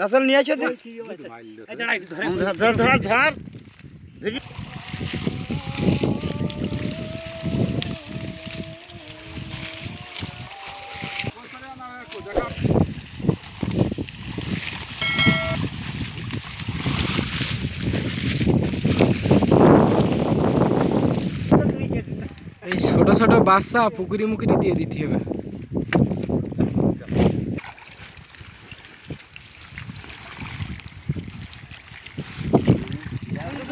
রাসেল নিয়ে আসো ধর ধর ধর ছোট ছোট বাচ্চা পুকুরি মুকুরি দিয়ে দিতে হবে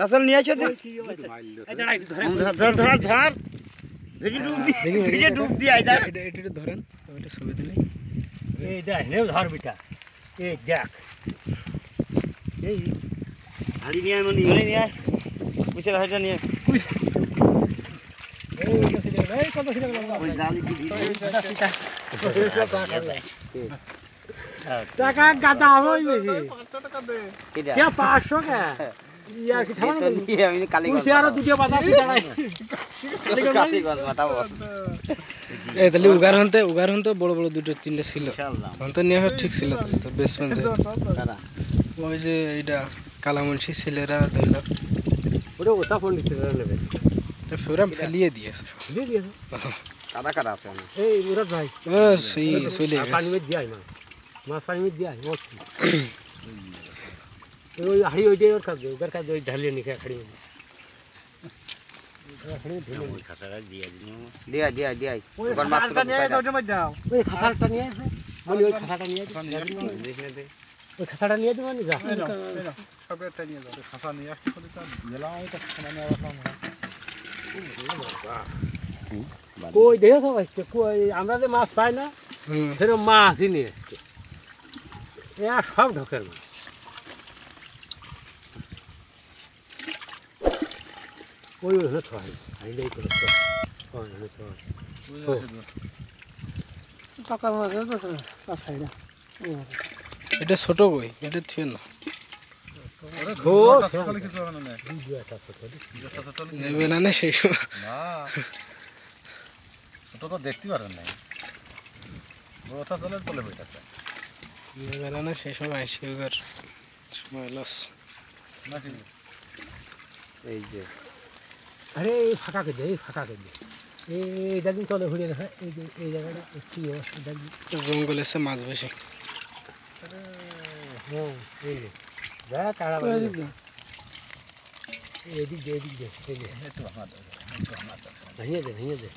রাসেল নিয়ে আসো ধর ধর ধর দেখি ডুব দি দেখি ডুব দি আই যা এটা এটা ধরেন ওটা সুবিধা নেই এই যা হে ধর বিটা এই দেখ এই হাড়ি নিয়ে মনি নিয়ে বুঝে হাড়িটা নিয়ে এই কত ছিল ওই জালি কি দিছে টাকা গাদা হই বেশি 500 টাকা দে এটা 500 টাকা তাহলে উগার হনতে উগার হনতে বড় বড় দুটো তিনটে ছিল হনতে নিয়ে ঠিক ছিল তো বেসমেন্ট ওই যে এইটা কালামুন্সি ছেলেরা ধরল ওটা ওটা ফোন নেবে ফেরা ফেলিয়ে দিয়েছে ফেলিয়ে দিয়েছে হ্যাঁ। কারা কারা আছে এই মুরাদ ভাই ও সেই সইলে পানি মধ্যে যায় না মাছ পানি মধ্যে যায় ও হই আই হই দে কর দে उधर काय दे ढालি নিয়া খাড়ি হই। ও খাসাটা দিয়া দিয়া দিয়া দিয়া। ले आ দিয়া দিয়া। ওবার মাটা নিয়া उधर मध দাও। ও খাসাটা নিয়া আসে। বলি ও খাসাটা নিয়া আসে। দেখনে দে। ও খাসাটা নিয়া দিও না যা। সবটা নিয়া দাও। খাসা নিয়া করতে দাও। নিলাম এত সোনা নিয়া রাখো না। কই দেয়া ছা গইছে। কই আমরা যে মাছ পাই না। फिरो মাছই নি। এই সব ঢোকার ওই ওখানে ছয় হাইলেই করে ছয় ওখানে ছয় টাকা আচ্ছা এটা এটা ছোট কই এটা থিয়ে না নেবে না না সেই ছোট তো দেখতে পারেন না বড়টা চলে তলে বই নেবে না না সেই সময় আইসি সময় লস এই যে আরে ফাঁকা করে দেয় এই ফাঁকা করে দেয় এইটা কিন্তু তলে ঘুরিয়ে দেখা এই যে এই জায়গাটা একটু অসুবিধা জঙ্গল এসে মাছ বেশি হ্যাঁ, এই যা এদিক দে এদিক দে ভেঙে দে ভেঙে